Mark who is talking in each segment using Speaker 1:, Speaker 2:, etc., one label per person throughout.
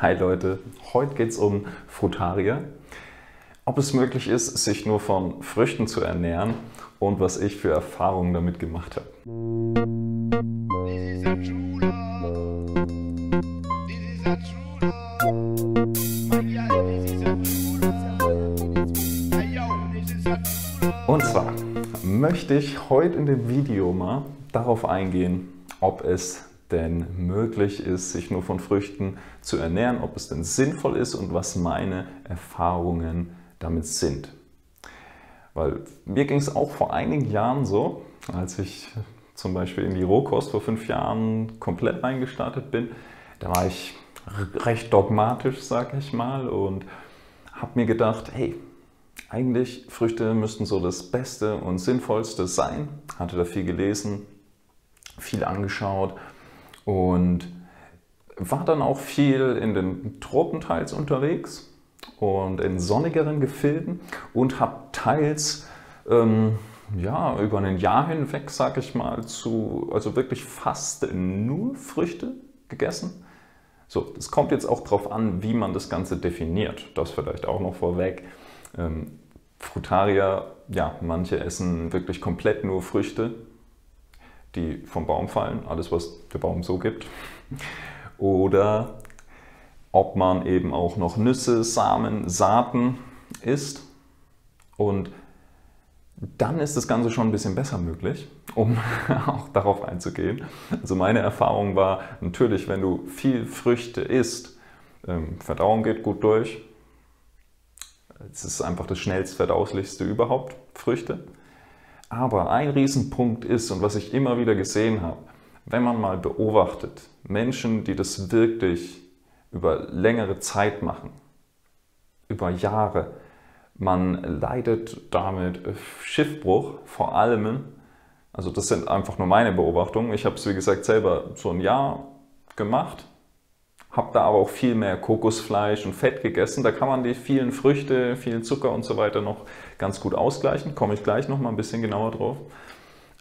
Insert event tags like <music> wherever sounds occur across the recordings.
Speaker 1: Hi Leute, heute geht es um Frutaria. Ob es möglich ist, sich nur von Früchten zu ernähren und was ich für Erfahrungen damit gemacht habe. Und zwar möchte ich heute in dem Video mal darauf eingehen, ob es denn möglich ist, sich nur von Früchten zu ernähren, ob es denn sinnvoll ist und was meine Erfahrungen damit sind. Weil mir ging es auch vor einigen Jahren so, als ich zum Beispiel in die Rohkost vor fünf Jahren komplett reingestartet bin, da war ich recht dogmatisch, sag ich mal, und habe mir gedacht, hey, eigentlich Früchte müssten so das Beste und Sinnvollste sein. Hatte da viel gelesen, viel angeschaut und war dann auch viel in den Tropenteils unterwegs und in sonnigeren Gefilden und habe teils ähm, ja, über ein Jahr hinweg, sag ich mal, zu, also wirklich fast nur Früchte gegessen. So, es kommt jetzt auch darauf an, wie man das Ganze definiert. Das vielleicht auch noch vorweg. Ähm, Frutarier, ja, manche essen wirklich komplett nur Früchte, die vom Baum fallen, alles was der Baum so gibt. Oder ob man eben auch noch Nüsse, Samen, Saaten isst. Und dann ist das Ganze schon ein bisschen besser möglich, um <laughs> auch darauf einzugehen. Also meine Erfahrung war natürlich, wenn du viel Früchte isst, ähm, Verdauung geht gut durch. Es ist einfach das schnellst verdaulichste überhaupt, Früchte. Aber ein Riesenpunkt ist, und was ich immer wieder gesehen habe, wenn man mal beobachtet, Menschen, die das wirklich über längere Zeit machen, über Jahre, man leidet damit Schiffbruch, vor allem, also das sind einfach nur meine Beobachtungen. Ich habe es wie gesagt selber so ein Jahr gemacht habe da aber auch viel mehr Kokosfleisch und Fett gegessen. Da kann man die vielen Früchte, viel Zucker und so weiter noch ganz gut ausgleichen. Komme ich gleich noch mal ein bisschen genauer drauf.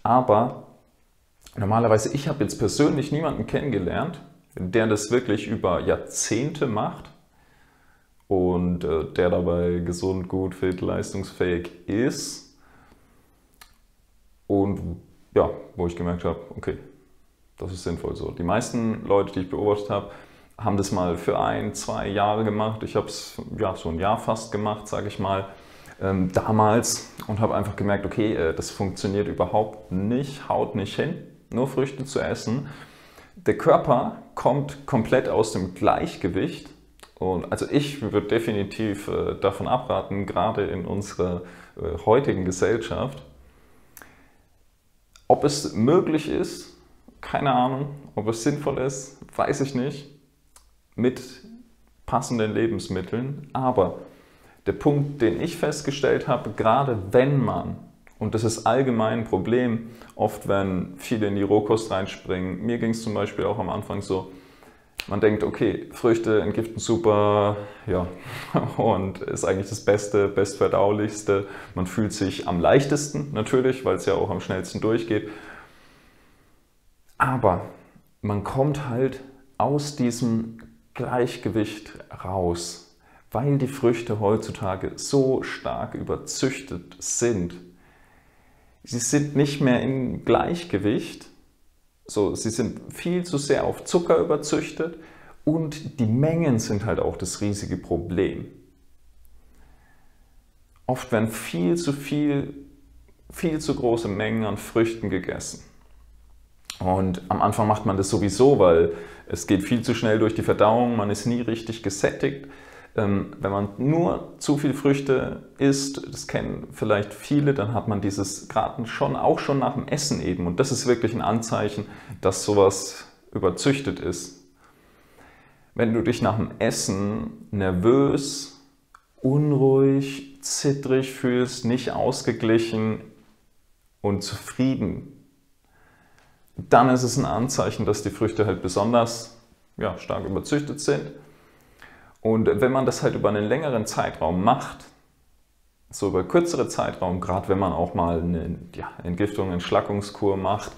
Speaker 1: Aber normalerweise, ich habe jetzt persönlich niemanden kennengelernt, der das wirklich über Jahrzehnte macht und äh, der dabei gesund, gut, fit, leistungsfähig ist. Und ja, wo ich gemerkt habe, okay, das ist sinnvoll so. Die meisten Leute, die ich beobachtet habe, haben das mal für ein, zwei Jahre gemacht. Ich habe es ja, so ein Jahr fast gemacht, sage ich mal, ähm, damals und habe einfach gemerkt, okay, äh, das funktioniert überhaupt nicht, haut nicht hin, nur Früchte zu essen. Der Körper kommt komplett aus dem Gleichgewicht und also ich würde definitiv äh, davon abraten, gerade in unserer äh, heutigen Gesellschaft. Ob es möglich ist, keine Ahnung. Ob es sinnvoll ist, weiß ich nicht mit passenden Lebensmitteln. Aber der Punkt, den ich festgestellt habe, gerade wenn man, und das ist allgemein ein Problem, oft wenn viele in die Rohkost reinspringen, mir ging es zum Beispiel auch am Anfang so, man denkt, okay, Früchte entgiften super, ja, <laughs> und ist eigentlich das Beste, bestverdaulichste. Man fühlt sich am leichtesten natürlich, weil es ja auch am schnellsten durchgeht. Aber man kommt halt aus diesem Gleichgewicht raus, weil die Früchte heutzutage so stark überzüchtet sind. Sie sind nicht mehr im Gleichgewicht, so, sie sind viel zu sehr auf Zucker überzüchtet und die Mengen sind halt auch das riesige Problem. Oft werden viel zu viel, viel zu große Mengen an Früchten gegessen. Und am Anfang macht man das sowieso, weil es geht viel zu schnell durch die Verdauung, man ist nie richtig gesättigt. Ähm, wenn man nur zu viel Früchte isst, das kennen vielleicht viele, dann hat man dieses Graten schon auch schon nach dem Essen eben. Und das ist wirklich ein Anzeichen, dass sowas überzüchtet ist. Wenn du dich nach dem Essen nervös, unruhig, zittrig fühlst, nicht ausgeglichen und zufrieden dann ist es ein Anzeichen, dass die Früchte halt besonders ja, stark überzüchtet sind. Und wenn man das halt über einen längeren Zeitraum macht, so über kürzere Zeitraum, gerade wenn man auch mal eine ja, Entgiftung, Entschlackungskur macht,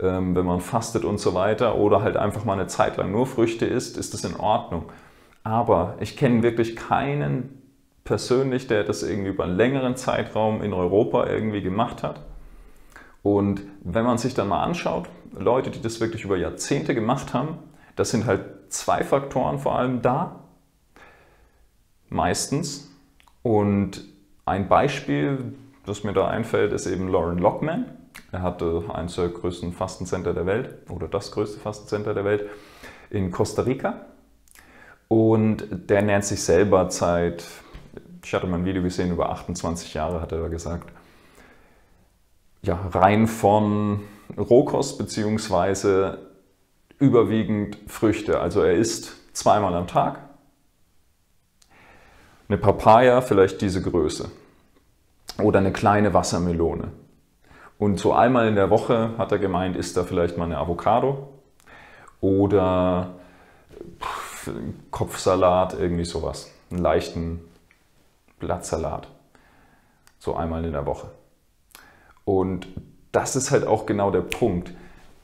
Speaker 1: ähm, wenn man fastet und so weiter oder halt einfach mal eine Zeit lang nur Früchte isst, ist das in Ordnung. Aber ich kenne wirklich keinen persönlich, der das irgendwie über einen längeren Zeitraum in Europa irgendwie gemacht hat. Und wenn man sich dann mal anschaut, Leute, die das wirklich über Jahrzehnte gemacht haben, das sind halt zwei Faktoren vor allem da, meistens. Und ein Beispiel, das mir da einfällt, ist eben Lauren Lockman. Er hatte eines der größten Fastencenter der Welt oder das größte Fastencenter der Welt in Costa Rica. Und der nennt sich selber seit, ich hatte mal ein Video gesehen, über 28 Jahre, hat er gesagt, ja, rein von Rohkost beziehungsweise überwiegend Früchte. Also er isst zweimal am Tag. Eine Papaya, vielleicht diese Größe. Oder eine kleine Wassermelone. Und so einmal in der Woche, hat er gemeint, isst er vielleicht mal eine Avocado oder Kopfsalat, irgendwie sowas. Einen leichten Blattsalat. So einmal in der Woche. Und das ist halt auch genau der Punkt.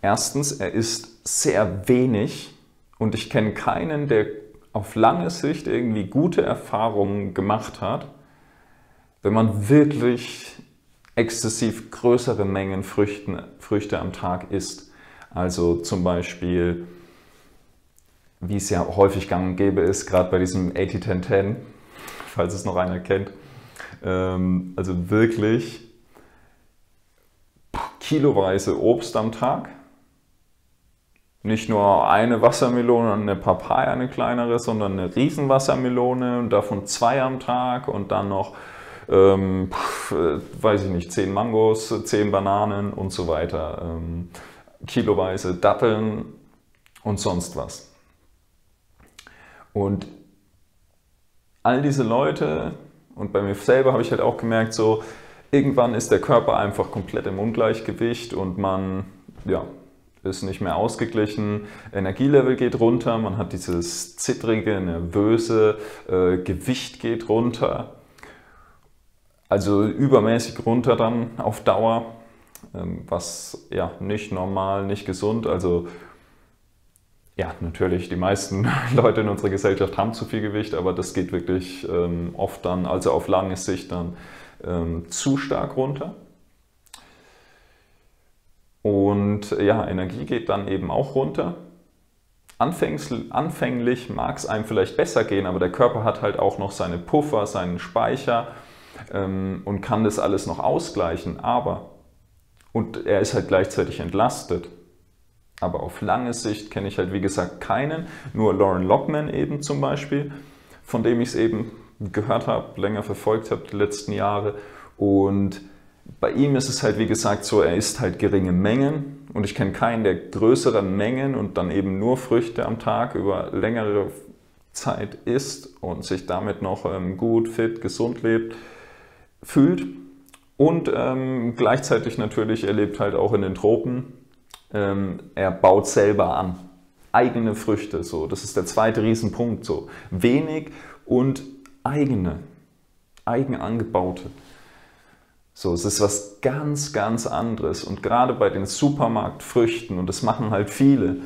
Speaker 1: Erstens, er ist sehr wenig und ich kenne keinen, der auf lange Sicht irgendwie gute Erfahrungen gemacht hat, wenn man wirklich exzessiv größere Mengen Früchten, Früchte am Tag isst. Also zum Beispiel, wie es ja häufig gang und gäbe ist, gerade bei diesem 80-10-10, <laughs> falls es noch einer kennt. Ähm, also wirklich kiloweise Obst am Tag. Nicht nur eine Wassermelone und eine Papaya, eine kleinere, sondern eine Riesenwassermelone und davon zwei am Tag und dann noch, ähm, weiß ich nicht, zehn Mangos, zehn Bananen und so weiter. Ähm, kiloweise Datteln und sonst was. Und all diese Leute, und bei mir selber habe ich halt auch gemerkt, so, irgendwann ist der Körper einfach komplett im Ungleichgewicht und man ja, ist nicht mehr ausgeglichen, Energielevel geht runter, man hat dieses zittrige, nervöse, äh, Gewicht geht runter, also übermäßig runter dann auf Dauer, ähm, was ja nicht normal, nicht gesund, also ja, natürlich, die meisten <laughs> Leute in unserer Gesellschaft haben zu viel Gewicht, aber das geht wirklich ähm, oft dann, also auf lange Sicht dann ähm, zu stark runter. Und ja, Energie geht dann eben auch runter. Anfänglich mag es einem vielleicht besser gehen, aber der Körper hat halt auch noch seine Puffer, seinen Speicher ähm, und kann das alles noch ausgleichen. Aber, und er ist halt gleichzeitig entlastet. Aber auf lange Sicht kenne ich halt, wie gesagt, keinen, nur Lauren Lockman eben zum Beispiel, von dem ich es eben gehört habe, länger verfolgt habe die letzten Jahre. Und bei ihm ist es halt, wie gesagt, so, er isst halt geringe Mengen und ich kenne keinen, der größere Mengen und dann eben nur Früchte am Tag über längere Zeit isst und sich damit noch ähm, gut, fit, gesund lebt, fühlt. Und ähm, gleichzeitig natürlich, er lebt halt auch in den Tropen. Ähm, er baut selber an. Eigene Früchte, so. Das ist der zweite Riesenpunkt, so. Wenig und eigene, eigen angebaute. So, es ist was ganz, ganz anderes. Und gerade bei den Supermarktfrüchten, und das machen halt viele,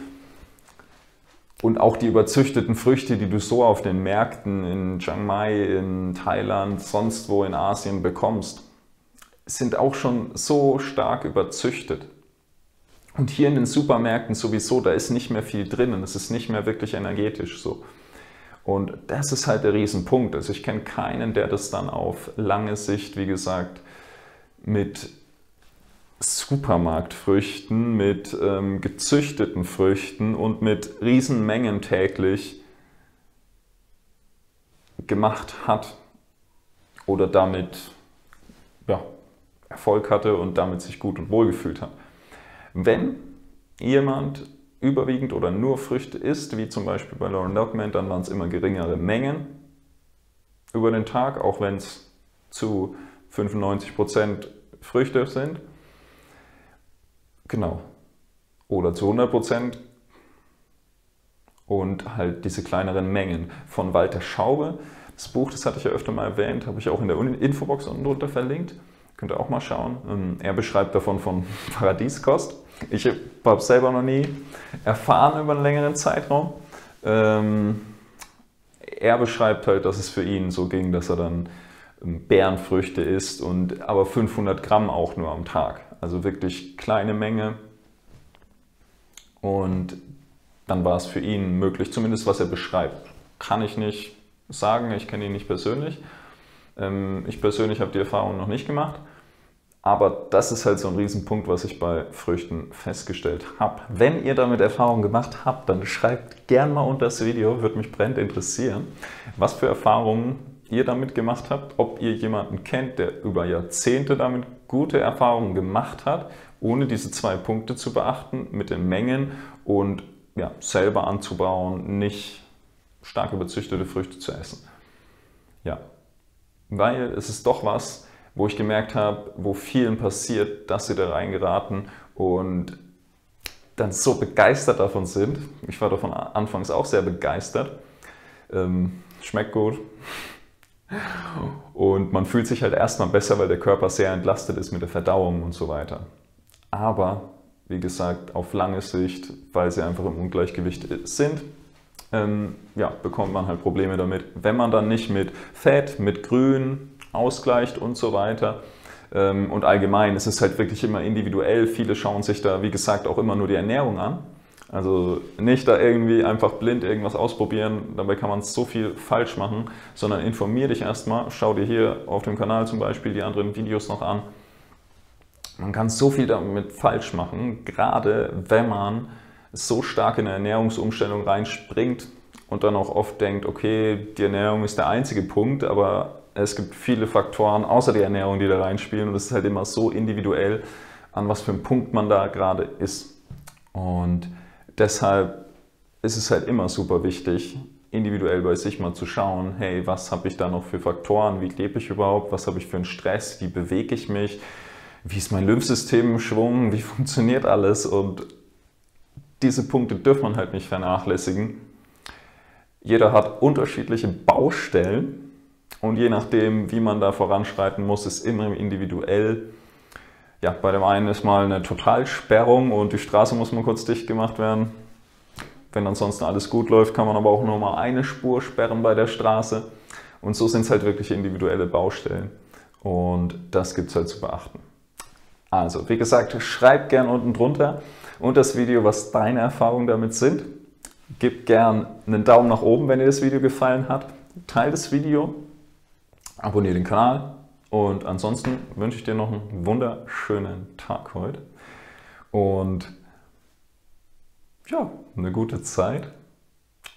Speaker 1: und auch die überzüchteten Früchte, die du so auf den Märkten in Chiang Mai, in Thailand, sonst wo in Asien bekommst, sind auch schon so stark überzüchtet. Und hier in den Supermärkten sowieso, da ist nicht mehr viel drin und es ist nicht mehr wirklich energetisch so. Und das ist halt der Riesenpunkt. Also ich kenne keinen, der das dann auf lange Sicht, wie gesagt, mit Supermarktfrüchten, mit ähm, gezüchteten Früchten und mit Riesenmengen täglich gemacht hat oder damit ja, Erfolg hatte und damit sich gut und wohl gefühlt hat. Wenn jemand überwiegend oder nur Früchte isst, wie zum Beispiel bei Lauren Lockman, dann waren es immer geringere Mengen über den Tag, auch wenn es zu 95% Früchte sind. Genau. Oder zu 100% und halt diese kleineren Mengen. Von Walter Schaube, das Buch, das hatte ich ja öfter mal erwähnt, habe ich auch in der Infobox unten drunter verlinkt. Könnt ihr auch mal schauen. Ähm, er beschreibt davon von <laughs> Paradieskost. Ich habe selber noch nie erfahren über einen längeren Zeitraum. Ähm, er beschreibt halt, dass es für ihn so ging, dass er dann ähm, Bärenfrüchte isst und aber 500 Gramm auch nur am Tag. Also wirklich kleine Menge. Und dann war es für ihn möglich, zumindest was er beschreibt. Kann ich nicht sagen, ich kenne ihn nicht persönlich. Ähm, ich persönlich habe die Erfahrung noch nicht gemacht. Aber das ist halt so ein Riesenpunkt, was ich bei Früchten festgestellt habe. Wenn ihr damit Erfahrungen gemacht habt, dann schreibt gern mal unter das Video, würde mich brennend interessieren, was für Erfahrungen ihr damit gemacht habt, ob ihr jemanden kennt, der über Jahrzehnte damit gute Erfahrungen gemacht hat, ohne diese zwei Punkte zu beachten, mit den Mengen und ja, selber anzubauen, nicht stark überzüchtete Früchte zu essen. Ja, weil es ist doch was, wo ich gemerkt habe, wo vielen passiert, dass sie da reingeraten und dann so begeistert davon sind. Ich war davon anfangs auch sehr begeistert. Ähm, schmeckt gut. Und man fühlt sich halt erstmal besser, weil der Körper sehr entlastet ist mit der Verdauung und so weiter. Aber, wie gesagt, auf lange Sicht, weil sie einfach im Ungleichgewicht sind, ähm, ja, bekommt man halt Probleme damit. Wenn man dann nicht mit Fett, mit Grün, ausgleicht und so weiter. Ähm, und allgemein ist es halt wirklich immer individuell. Viele schauen sich da, wie gesagt, auch immer nur die Ernährung an. Also nicht da irgendwie einfach blind irgendwas ausprobieren, dabei kann man so viel falsch machen, sondern informier dich erstmal, schau dir hier auf dem Kanal zum Beispiel die anderen Videos noch an. Man kann so viel damit falsch machen, gerade wenn man so stark in eine Ernährungsumstellung reinspringt und dann auch oft denkt, okay, die Ernährung ist der einzige Punkt, aber es gibt viele Faktoren außer der Ernährung, die da reinspielen. Und es ist halt immer so individuell, an was für einem Punkt man da gerade ist. Und deshalb ist es halt immer super wichtig, individuell bei sich mal zu schauen, hey, was habe ich da noch für Faktoren, wie lebe ich überhaupt, was habe ich für einen Stress, wie bewege ich mich, wie ist mein Lymphsystem im Schwung, wie <laughs> funktioniert alles? Und diese Punkte dürfen man halt nicht vernachlässigen. Jeder hat unterschiedliche Baustellen und je nachdem, wie man da voranschreiten muss, ist immer individuell. Ja, bei dem einen ist mal eine Totalsperrung und die Straße muss mal kurz dicht gemacht werden. Wenn ansonsten alles gut läuft, kann man aber auch nur mal eine Spur sperren bei der Straße. Und so sind es halt wirklich individuelle Baustellen. Und das gibt es halt zu beachten. Also, wie gesagt, schreib gern unten drunter und das Video, was deine Erfahrungen damit sind. Gib gern einen Daumen nach oben, wenn dir das Video gefallen hat. Teil das Video abonniere den Kanal. Und ansonsten wünsche ich dir noch einen wunderschönen Tag heute. Und ja, eine gute Zeit.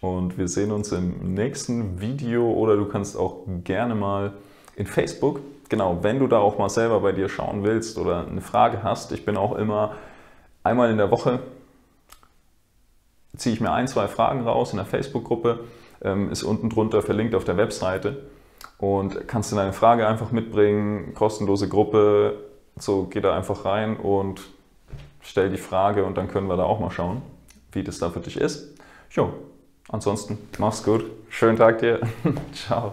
Speaker 1: Und wir sehen uns im nächsten Video. Oder du kannst auch gerne mal in Facebook, genau, wenn du da auch mal selber bei dir schauen willst oder eine Frage hast. Ich bin auch immer einmal in der Woche, ziehe ich mir ein, zwei Fragen raus in der Facebook-Gruppe, ähm, ist unten drunter verlinkt auf der Webseite und kannst du deine Frage einfach mitbringen, kostenlose Gruppe, so geh da einfach rein und stell die Frage und dann können wir da auch mal schauen, wie das da für dich ist. Jo, ansonsten mach's gut, schönen Tag dir, <laughs> ciao.